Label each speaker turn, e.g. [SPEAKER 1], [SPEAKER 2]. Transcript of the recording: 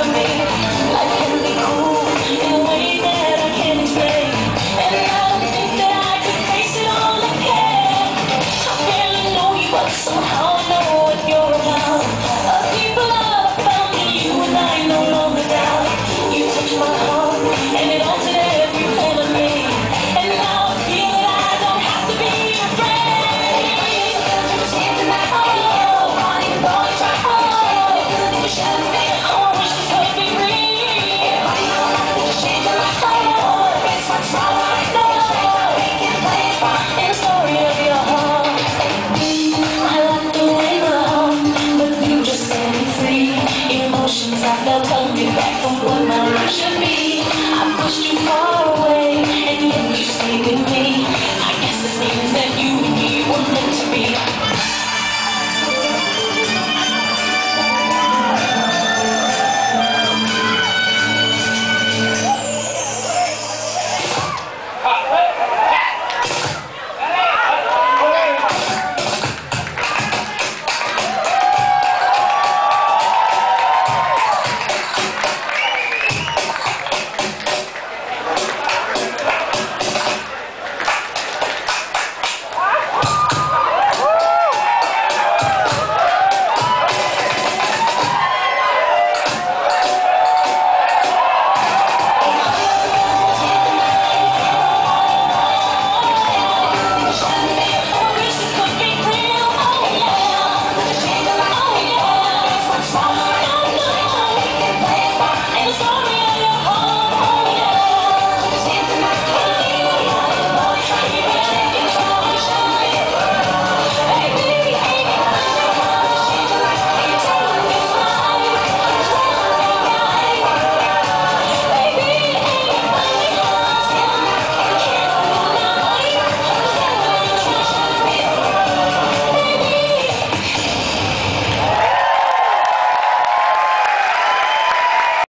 [SPEAKER 1] for me. I felt hungry back from where my life should be I pushed you far away and yet you stayed with me. I guess it means that you and me were meant to be.